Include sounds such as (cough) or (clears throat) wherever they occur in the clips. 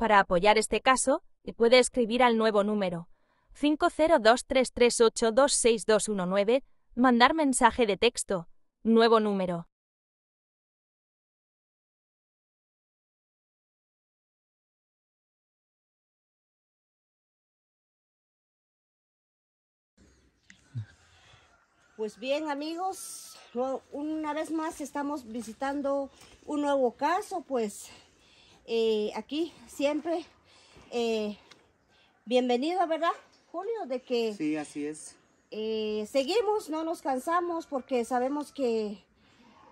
Para apoyar este caso, puede escribir al nuevo número 50233826219, mandar mensaje de texto, nuevo número. Pues bien amigos, una vez más estamos visitando un nuevo caso, pues eh, aquí siempre eh, bienvenido, ¿verdad, Julio? De que sí, así es. Eh, seguimos, no nos cansamos porque sabemos que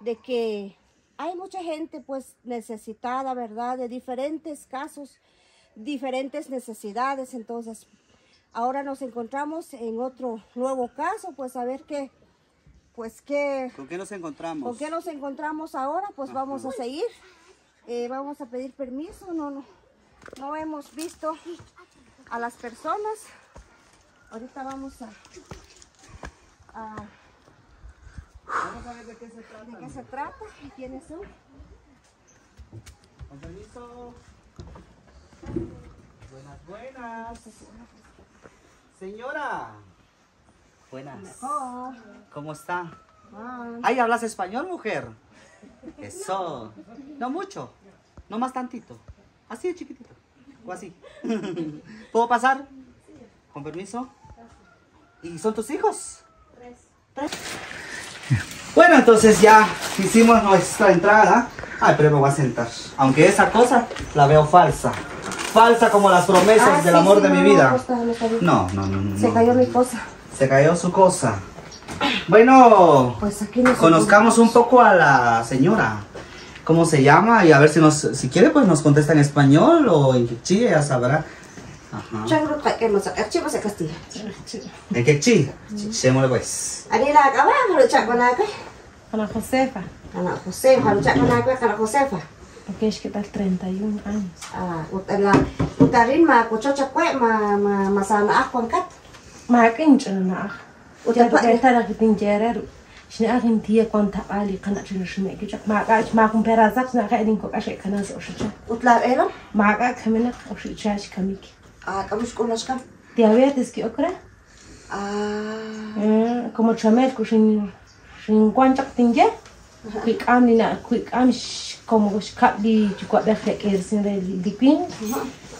de que hay mucha gente pues necesitada, ¿verdad? De diferentes casos, diferentes necesidades, entonces ahora nos encontramos en otro nuevo caso, pues a ver qué, pues qué... ¿Con qué nos encontramos? ¿Con qué nos encontramos ahora? Pues vamos a seguir. Eh, vamos a pedir permiso. No, no, no hemos visto a las personas. Ahorita vamos a... vamos a ver de qué se trata. ¿De qué se trata? ¿Y quiénes son? Con permiso. Buenas, buenas. Señora. Buenas. ¿Cómo está? Ay, ¿hablas español, mujer? Eso. No mucho. No más tantito. Así de chiquitito. O así. (laughs) ¿Puedo pasar? Con permiso. ¿Y son tus hijos? Tres. Bueno, entonces ya hicimos nuestra entrada. Ay, pero me voy a sentar. Aunque esa cosa la veo falsa. Falsa como las promesas Ah, del sí, amor sí, de no, mi vida. no no. No, no, no, no. Se no. cayó mi cosa. Se cayó su cosa. Bueno, Pues aquí nos conozcamos un poco a la señora. ¿Cómo se llama? Y a ver si nos, si quiere, pues nos contesta en español o en quechí, ella sabrá. Ajá. En quechí. Chémosle pues. La. Ana Josefa, Ana acá, Ana Josefa. porque es que tal 31 años. Ah, utala, utarin ma kuchocha kwe ma ma masana akwan kat. Maakin na Uta Uta pa- وتبقى غدنجرر شنا أغن دي كون تقالي قنا شنو شنو كيجا معك معكم برازاق شنا غادي نكون أشي كنا زوشة وطلع إيرا معك كمنك أشي تشاش كميك آه كمش كونش كم diabetes que ocre ah como chamel kushin shin guanchak tinge quick am nina quick am como os da de quatro fleques de de queen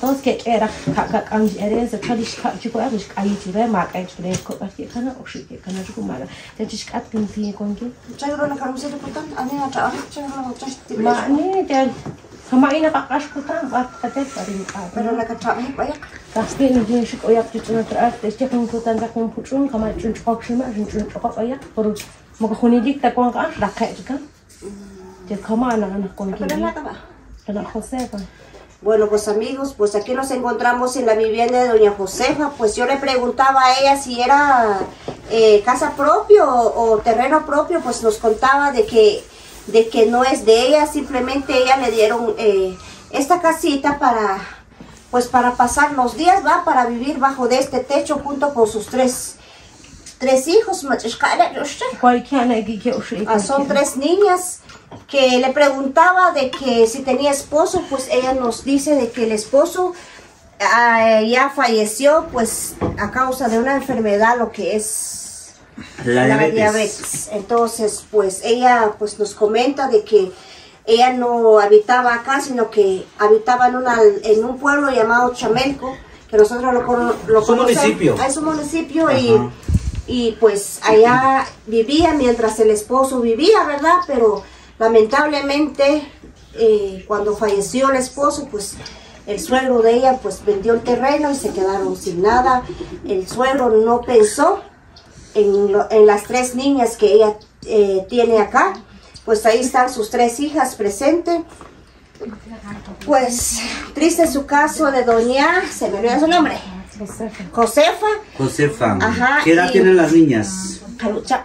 os ke era kaka aí tiver kalish ka chiko agus ayi ture ma kai ture ko parti kana oshi ke kana chiko mara te chish kat kin ti na ke chagro la karu se putan ane ata ari chagro la chash ti ma ne te sama ina ka kash putan bat kate parin ka pero la ka chami payak kasti ni jin shik oyak ti tuna cuma te che kun putan tak kun putun kama cuma chok shima chun cuma chok oyak poru mo ko khuni dik ta kon ka rakha ka Ana Josefa. Bueno, pues amigos, pues aquí nos encontramos en la vivienda de doña Josefa. Pues yo le preguntaba a ella si era eh, casa propio o, o terreno propio, pues nos contaba de que, de que no es de ella, simplemente ella le dieron eh, esta casita para, pues para pasar los días, va, para vivir bajo de este techo junto con sus tres, tres hijos. Ah, son tres niñas que le preguntaba de que si tenía esposo, pues ella nos dice de que el esposo ah, ya falleció pues a causa de una enfermedad, lo que es La diabetes. diabetes. Entonces, pues ella pues nos comenta de que ella no habitaba acá, sino que habitaba en, una, en un pueblo llamado Chamelco, que nosotros lo, cono- lo Es un conocemos. municipio. Ah, Es un municipio y, y pues allá vivía mientras el esposo vivía, ¿verdad? Pero lamentablemente eh, cuando falleció el esposo, pues el suegro de ella pues vendió el terreno y se quedaron sin nada. El suegro no pensó en, lo- en las tres niñas que ella eh, tiene acá. Pues ahí están sus tres hijas presentes. Pues triste su caso de doña, se me olvidó su nombre, Josefa. Josefa. Josefa. Ajá, ¿Qué edad y- tienen las niñas? Calucha.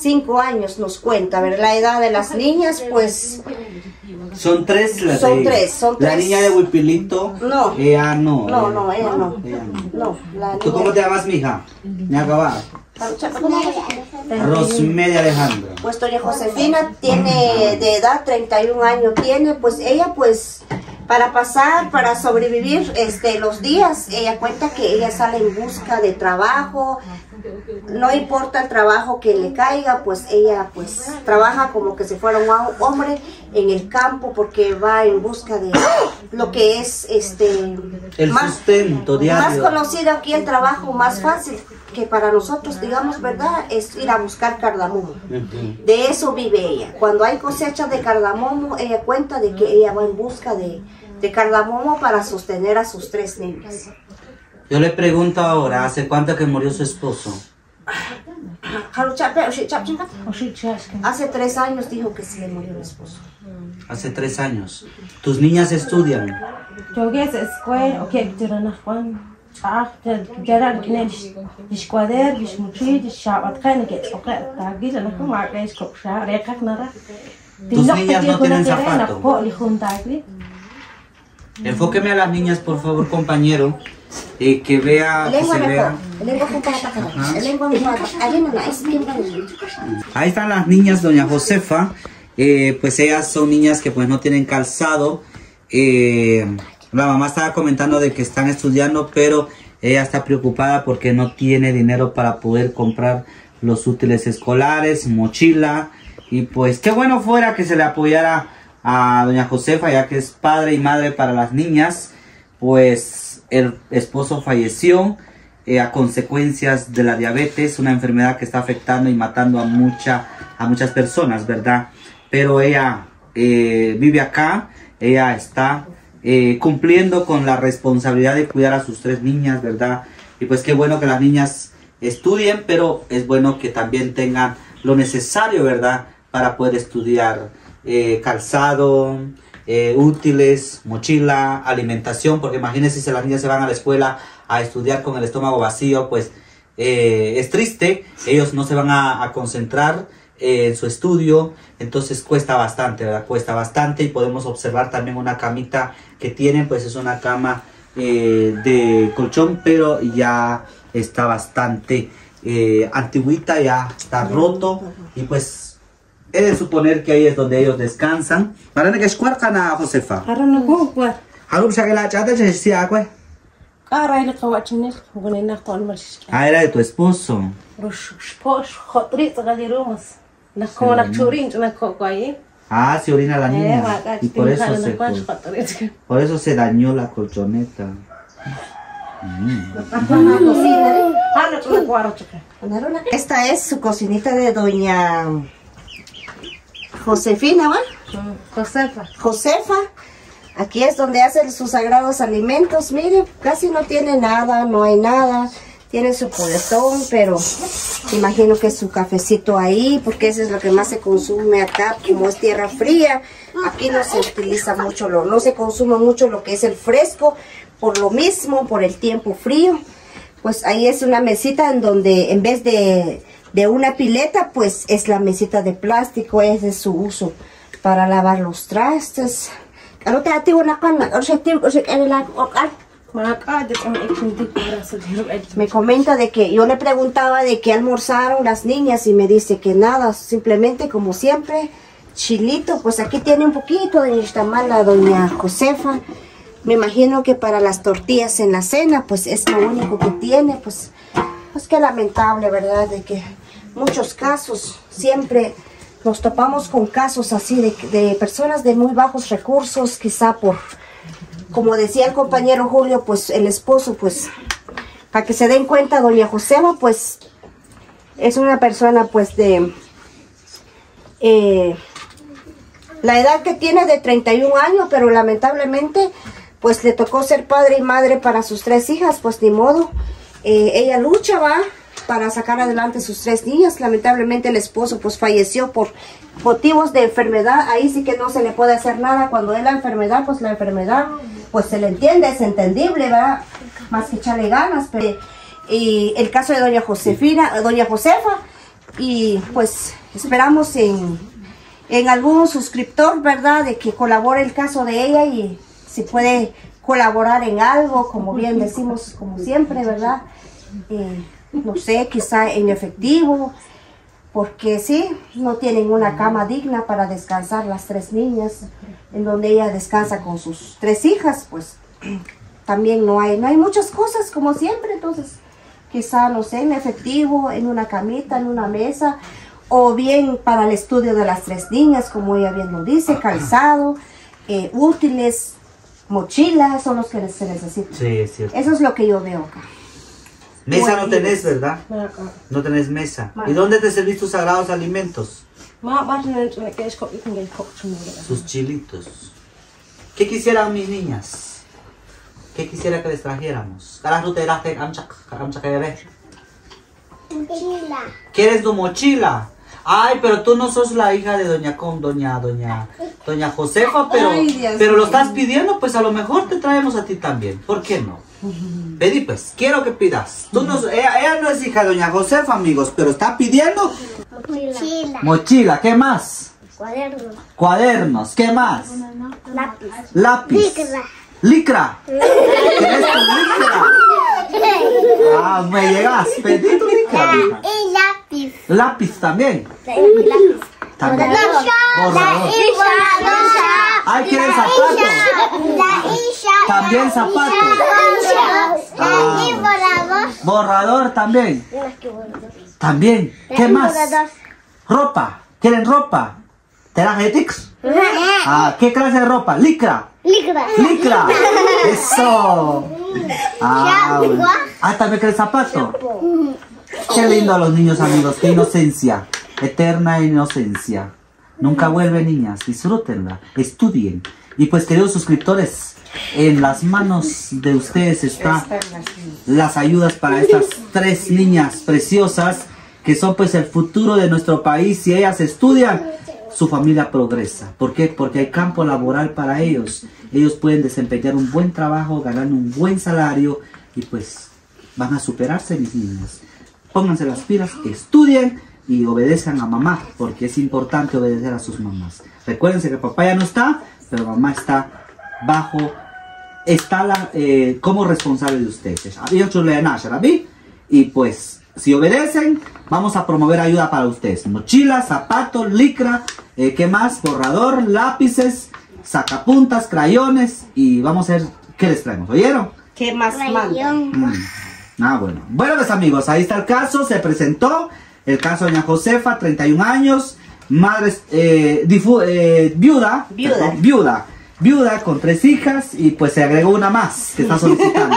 cinco años nos cuenta, ¿verdad? La edad de las niñas, pues Son tres las Son tres, son La tres. niña de Huipilito. No. Ella no. No, no, ella no. Ella no. No, la ¿Tú cómo te llamas, mija? Me acaba. Rosmedia Alejandra. Pues doña Josefina tiene de edad 31 años, tiene pues ella pues para pasar, para sobrevivir este los días, ella cuenta que ella sale en busca de trabajo, no importa el trabajo que le caiga, pues ella pues trabaja como que si fuera un hom- hombre en el campo porque va en busca de lo que es este El sustento más diario. conocido aquí el trabajo más fácil que para nosotros, digamos, ¿verdad? Es ir a buscar cardamomo. De eso vive ella. Cuando hay cosecha de cardamomo, ella cuenta de que ella va en busca de, de cardamomo para sostener a sus tres niñas. Yo le pregunto ahora, ¿hace cuánto que murió su esposo? Hace tres años dijo que se le murió el esposo. Hace tres años. ¿Tus niñas estudian? Ah. Tus niñas no tienen zapato. Tagli. Enfóqueme a las niñas, por favor, compañero. Eh, que vea, que se vea. Ahí están las niñas, doña Josefa. Eh, pues ellas son niñas que pues no tienen calzado. Eh, la mamá estaba comentando de que están estudiando, pero ella está preocupada porque no tiene dinero para poder comprar los útiles escolares, mochila. Y pues qué bueno fuera que se le apoyara a doña Josefa, ya que es padre y madre para las niñas. Pues el esposo falleció eh, a consecuencias de la diabetes, una enfermedad que está afectando y matando a, mucha, a muchas personas, ¿verdad? Pero ella eh, vive acá, ella está eh, cumpliendo con la responsabilidad de cuidar a sus tres niñas, ¿verdad? Y pues qué bueno que las niñas estudien, pero es bueno que también tengan lo necesario, ¿verdad? Para poder estudiar calzado, eh, útiles, mochila, alimentación, porque imagínense si las niñas se van a la escuela a estudiar con el estómago vacío, pues eh, es triste, ellos no se van a, a concentrar eh, en su estudio, entonces cuesta bastante, ¿verdad? Cuesta bastante y podemos observar también una camita que tienen, pues es una cama de colchón, pero ya está bastante antiguita, ya está roto y pues he de suponer que ahí es donde ellos descansan. Para que kana Josefa. Harana ko kwa. Harum shagela chata chesia kwe. Qara ila qawachinel, gunena qon marsh. Ah, era de tu esposo. Rush posh khotri tsagalirumas. Na ko na churin na ko kwai. Ah, se orina la Eh, niña. Y por eso se, (laughs) por eso se dañó la colchoneta. Ko kwaro chika. Esta es su cocinita de doña Josefina, ¿va? Josefa. Josefa. Aquí es donde hacen sus sagrados alimentos. Mire, casi no tiene nada, no hay nada. Tiene su poletón, pero imagino que su cafecito ahí, porque eso es lo que más se consume acá, como es tierra fría. Aquí no se utiliza mucho, lo, no se consume mucho lo que es el fresco, por lo mismo, por el tiempo frío. Pues ahí es una mesita en donde en vez de, de una pileta, pues es la mesita de plástico, ese es su uso para lavar los trastes. Ano tayo ati wala ka na? Ano siya ati wala ka na? Maka de am ikinti kwara sa diru Me comenta de que yo le preguntaba de qué almorzaron las niñas y me dice que nada, simplemente como siempre, chilito, pues aquí tiene un poquito de la doña Josefa. Me imagino que para las tortillas en la cena, pues es lo único que tiene, pues, pues qué lamentable, ¿verdad? De que muchos casos siempre nos topamos con casos así de, de personas de muy bajos recursos, quizá por, como decía el compañero Julio, pues el esposo, pues para que se den cuenta, doña Josefa, pues es una persona pues de eh, la edad que tiene de 31 años, pero lamentablemente pues le tocó ser padre y madre para sus tres hijas, pues ni modo. Eh, ella lucha, va, para sacar adelante sus tres niñas. Lamentablemente el esposo pues falleció por motivos de enfermedad. Ahí sí que no se le puede hacer nada. Cuando es la enfermedad, pues la enfermedad, pues se le entiende, es entendible, ¿verdad? Más que echarle ganas. Pero, y el caso de doña Josefina, doña Josefa, y pues esperamos en, en algún suscriptor, ¿verdad? De que colabore el caso de ella y si puede colaborar en algo, como bien decimos, como siempre, ¿verdad? Eh, no sé, quizá en efectivo, porque sí, no tienen una cama digna para descansar las tres niñas, en donde ella descansa con sus tres hijas, pues (clears throat) también no hay, no hay muchas cosas como siempre, entonces quizá, no sé, en efectivo, en una camita, en una mesa, o bien para el estudio de las tres niñas, como ella bien lo dice, (clears throat) calzado, eh, útiles, mochilas, son los que se necesitan. Sí, es cierto. Eso es lo que yo veo acá. Mesa no tenés, ¿verdad? No tenés mesa. ¿Y dónde te servís tus sagrados alimentos? Sus chilitos. ¿Qué quisieran mis niñas? ¿Qué quisiera que les trajéramos? Ver. ¿Quieres tu mochila? Ay, pero tú no sos la hija de doña con doña doña doña Josefa, pero Ay, pero lo estás pidiendo, pues a lo mejor te traemos a ti también. ¿Por qué no? Pedí pues, quiero que pidas. Tú no, ella, ella no es hija de doña Josefa, amigos, pero está pidiendo Mochila. mochila, ¿qué más? Cuaderno. Cuadernos, ¿qué más? Lápiz. Lápiz. Licra. Licra. ¿Quieres tu licra? (laughs) Ah, me llegas. Pedí tu licra. Y lápiz. Lápiz también. Lápiz. También. La Borrador. Ay, ¿quieren zapatos? También zapatos. Ah. borrador. También. También. ¿Qué más? Ropa. ¿Quieren ropa? ¿Teragetics? Ah, ¿qué clase de ropa? Licra. Licra. ¡Licra! (laughs) ¡Eso! Ah, bueno. ah, también quieres zapato. Qué lindo a los niños, amigos. Qué inocencia. Eterna inocencia. Nunca vuelve, niñas. Disfrútenla. Estudien. Y pues, queridos suscriptores, en las manos de ustedes está las ayudas para estas tres niñas preciosas que son pues el futuro de nuestro país. Si ellas estudian, su familia progresa. ¿Por qué? Porque hay campo laboral para ellos. Ellos pueden desempeñar un buen trabajo, ganar un buen salario y pues van a superarse mis niñas. Pónganse las pilas, estudien y obedezcan a mamá, porque es importante obedecer a sus mamás. Recuérdense que papá ya no está, pero mamá está bajo está la, eh, como responsable de ustedes. Y pues, si obedecen, vamos a promover ayuda para ustedes. Mochilas, zapatos, licra, eh, ¿qué más? Borrador, lápices, sacapuntas, crayones y vamos a ver qué les traemos. ¿Oyeron? ¿Qué más. Mm. Ah, bueno. Bueno, pues amigos, ahí está el caso. Se presentó el caso de doña Josefa, 31 años, madre eh, eh, viuda, Viuda. perdón, viuda, viuda con tres hijas y pues se agregó una más que está solicitando.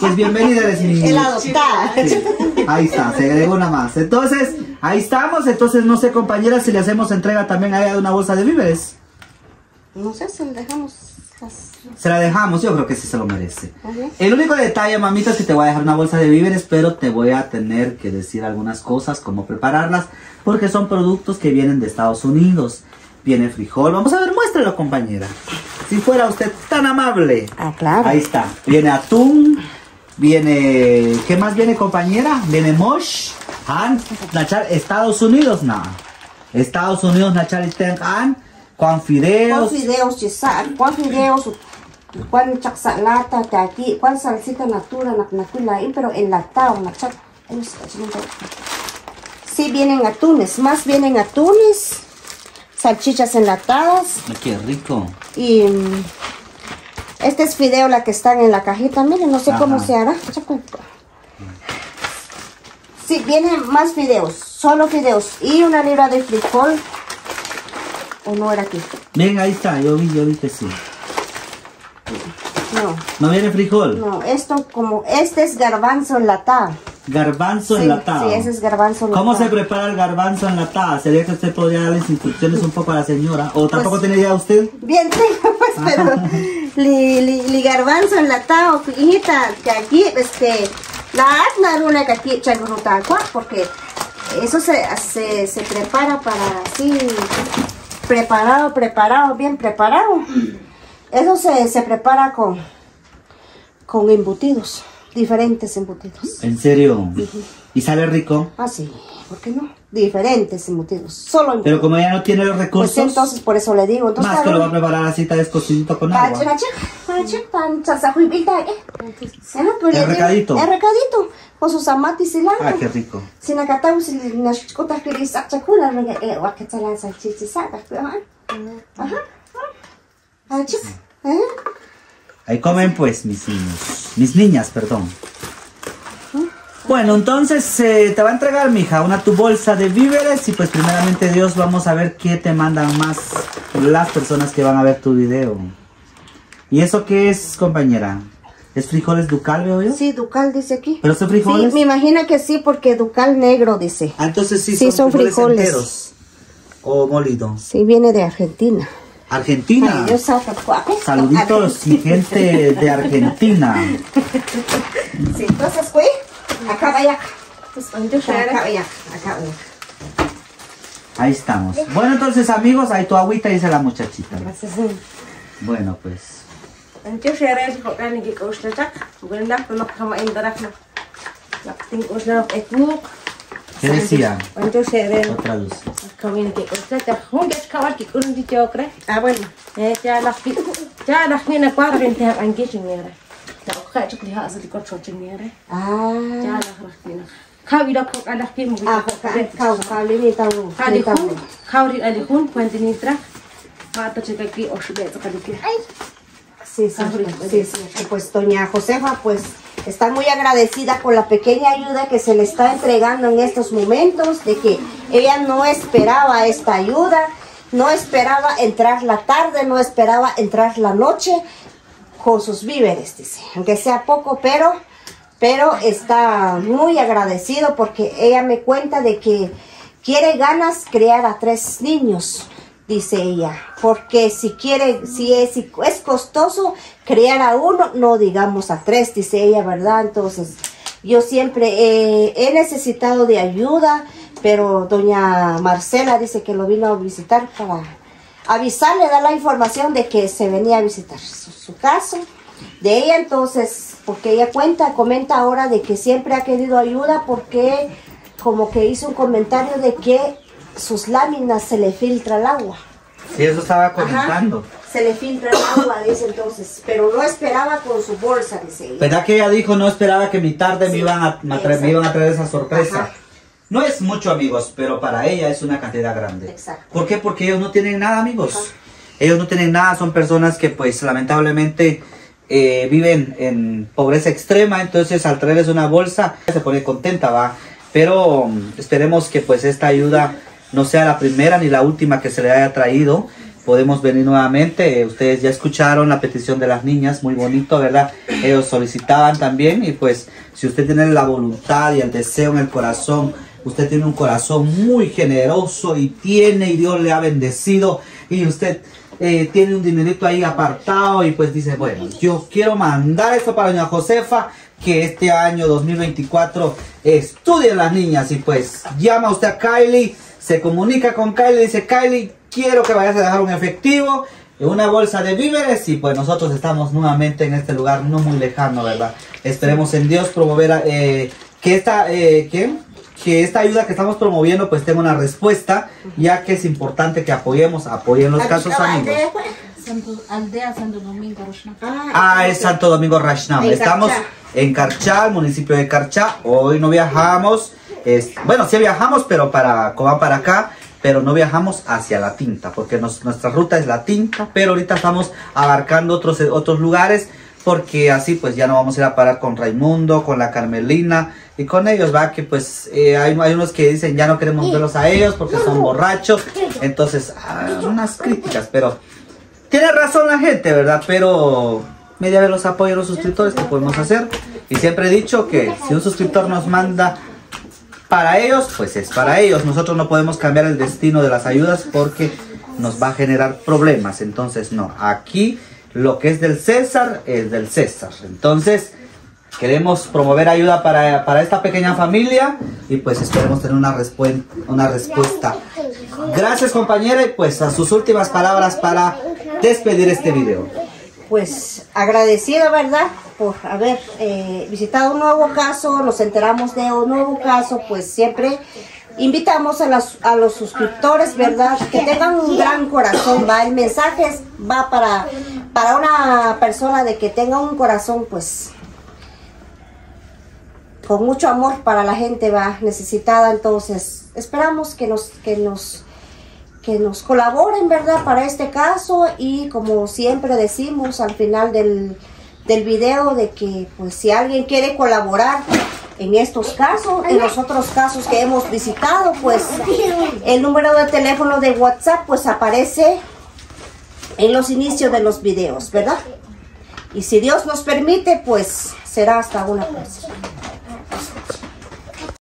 pues bienvenida eres mi El adoptada. Sí, ahí está, se agregó una más. Entonces, ahí estamos. Entonces, no sé, compañera, si le hacemos entrega también a ella de una bolsa de víveres. No sé si le dejamos. Se la dejamos, yo creo que sí se lo merece. El único detalle, mamita, es que te voy a dejar una bolsa de víveres, pero te voy a tener que decir algunas cosas, cómo prepararlas, porque son productos que vienen de Estados Unidos. Viene frijol, vamos a ver, muéstrelo, compañera. Si fuera usted tan amable. Ah, claro. Ahí está. Viene atún, viene... ¿Qué más viene, compañera? Viene mosh, han, nachar, Estados Unidos, no. Estados Unidos, nachar, han, con fideos. ¿Cuál fideos chisa? ¿Cuál fideos? ¿Cuál chaksalata? De aquí? ¿Cuál salsita natura? na- Nakula, pero enlatado, nachat. Sí, vienen atunes, más vienen atunes, salchichas enlatadas Qué rico. y este es fideo la que están en la cajita, miren, no sé cómo Ajá. se hará. Sí, vienen más fideos, solo fideos y una libra de frijol. ¿O no era aquí? Ven, ahí está, yo vi, yo vi que sí. No, ¿No viene frijol? no, esto como, este es garbanzo enlatado. Garbanzo Sí, enlatado. sí, ese es garbanzo ¿Cómo se enlatado. prepara el garbanzo enlatado? ¿Sería que usted podría darles instrucciones un poco a la señora? ¿O tampoco Pues- tiene idea usted? Bien (laughs) tengo, pues, pero li, li, li garbanzo enlatado, hijita, que aquí, este, la atna runa que aquí porque eso se, se, se prepara para así, preparado, preparado, bien preparado. Eso se, se prepara con, con embutidos, diferentes embutidos. ¿En serio? ¿Y sale rico? Ah, sí, ¿por qué no? Diferentes embutidos, solo embutidos. Pero como ella no tiene los Pues recursos, entonces por eso le digo. Entonces, más que lo va a preparar así tal vez cocidito con agua. Pacha, pacha, ¿eh? Pues El digo, recadito. El recadito, con sus amatis y Ah, qué rico. Sin acatau, si las chicotas que les achacuna, eh, guacatala, salchichisadas, ajá. Ajá. Ah, ¿eh? Ahí comen pues mis niños. Mis niñas, perdón. Bueno, entonces eh, te va a entregar, mija, una tu bolsa de víveres y pues primeramente Dios vamos a ver qué te mandan más las personas que van a ver tu video. ¿Y eso qué es, compañera? ¿Es frijoles ducal, veo yo? Sí, Ducal dice aquí. ¿Pero son Sí, frijoles? me imagino que sí, porque Ducal negro dice. Ah, entonces sí, Sí, son, son frijoles, frijoles. enteros. O molidos. Sí, viene de Argentina. Argentina. Ay. Saluditos y gente de Argentina. Sí, entonces, güey, acá vaya. Acá vaya, acá vaya. Ahí estamos. Bueno, entonces amigos, ahí tu agüita dice la muchachita. Bueno, pues. Nanti saya rasa kok kan gigi kau sudah cak, bukan dah peluk sama Indrak nak. Lakukan kau sudah ekuk. Teresia. Nanti saya rasa. Otradus. Kau ini gigi kau sudah cak, hong gas kawat gigi kau nanti jauh kre. Apa ni? Eh, cak laki, cak laki nak kuar bintang anggi cengir. Tak kau cak lihat asal kau cak cengir. Ah. Cak laki nak. Kau ida kau ada kau mungkin. Ah, kau kau ini tahu. Kau dihun, kau dihun, kau dihun, kau dihun. Kau tercakap kau sudah cakap dia. Sí, sí, sí, sí. Pues doña Josefa, pues está muy agradecida con la pequeña ayuda que se le está entregando en estos momentos, de que ella no esperaba esta ayuda, no esperaba entrar la tarde, no esperaba entrar la noche con sus víveres, dice, aunque sea poco, pero, pero está muy agradecido porque ella me cuenta de que quiere ganas criar a tres niños dice ella, porque si quiere, si es, si es costoso criar a uno, no digamos a tres, dice ella, ¿verdad? Entonces, yo siempre he necesitado de ayuda, pero doña Marcela dice que lo vino a visitar para avisarle, dar la información de que se venía a visitar su caso de ella, entonces, porque ella cuenta, comenta ahora de que siempre ha querido ayuda porque como que hizo un comentario de que sus láminas se le filtra el agua. Sí, eso estaba Ajá. comentando. Se le filtra el agua, dice entonces, pero no esperaba con su bolsa, dice ella. ¿Verdad que ella dijo no esperaba que mi tarde me, Sí, iban a, me me iban a traer esa sorpresa? Ajá. No es mucho, amigos, pero para ella es una cantidad grande. Exacto. ¿Por qué? Porque ellos no tienen nada, amigos. Ajá. Ellos no tienen nada, son personas que pues lamentablemente eh, viven en pobreza extrema, entonces al traerles una bolsa se pone contenta, va. Pero mm, esperemos que pues esta ayuda no sea la primera ni la última que se le haya traído. Podemos venir nuevamente. Eh, Ustedes ya escucharon la petición de las niñas, muy bonito, ¿verdad? Ellos solicitaban también y pues si usted tiene la voluntad y el deseo en el corazón, usted tiene un corazón muy generoso y tiene y Dios le ha bendecido y usted eh, tiene un dinerito ahí apartado y pues dice, bueno, yo quiero mandar esto para doña Josefa que este año 2024 estudien las niñas y pues llama usted a Kylie, se comunica con Kylie, dice Kylie, quiero que vayas a dejar un efectivo en una bolsa de víveres y pues nosotros estamos nuevamente en este lugar no muy lejano, ¿verdad? Esperemos en Dios promover eh, que esta eh, ¿qué? que esta ayuda que estamos promoviendo pues tenga una respuesta, ya que es importante que apoyemos, apoyen los casos amigos. Santo, aldea Santo Domingo, Roshna. Ah, es Santo Domingo Rashnam. Estamos en Carchá, el municipio de Carchá. Hoy no viajamos. Es- bueno, sí viajamos, pero para, van para acá, pero no viajamos hacia la tinta, porque nos- nuestra ruta es la tinta, pero ahorita estamos abarcando otros, otros lugares, porque así pues ya no vamos a ir a parar con Raimundo, con la Carmelina y con ellos, va, que pues eh, hay, hay unos que dicen ya no queremos verlos a ellos porque son borrachos, entonces, ah, unas críticas, pero tiene razón la gente, ¿verdad? Pero media vez los apoya a los suscriptores que podemos hacer. Y siempre he dicho que si un suscriptor nos manda para ellos, pues es para ellos. Nosotros no podemos cambiar el destino de las ayudas porque nos va a generar problemas. Entonces, no. Aquí lo que es del César es del César. Entonces, queremos promover ayuda para, para esta pequeña familia y pues esperemos tener una, una respuesta. Gracias compañera y pues a sus últimas palabras para despedir este video. Pues agradecida, ¿verdad? Por haber eh, visitado un nuevo caso, nos enteramos de un nuevo caso, pues siempre invitamos a, las- a los suscriptores, ¿verdad? Que tengan un gran corazón, ¿va? El mensaje va para, para una persona de que tenga un corazón, pues, con mucho amor para la gente, va, necesitada. Entonces, esperamos que nos, que nos, que nos colaboren, ¿verdad? Para este caso y como siempre decimos al final del, del video de que, pues, si alguien quiere colaborar en estos casos, en los otros casos que hemos visitado, pues, el número de teléfono de WhatsApp, pues, aparece en los inicios de los videos, ¿verdad? Y si Dios nos permite, pues, será hasta una próxima.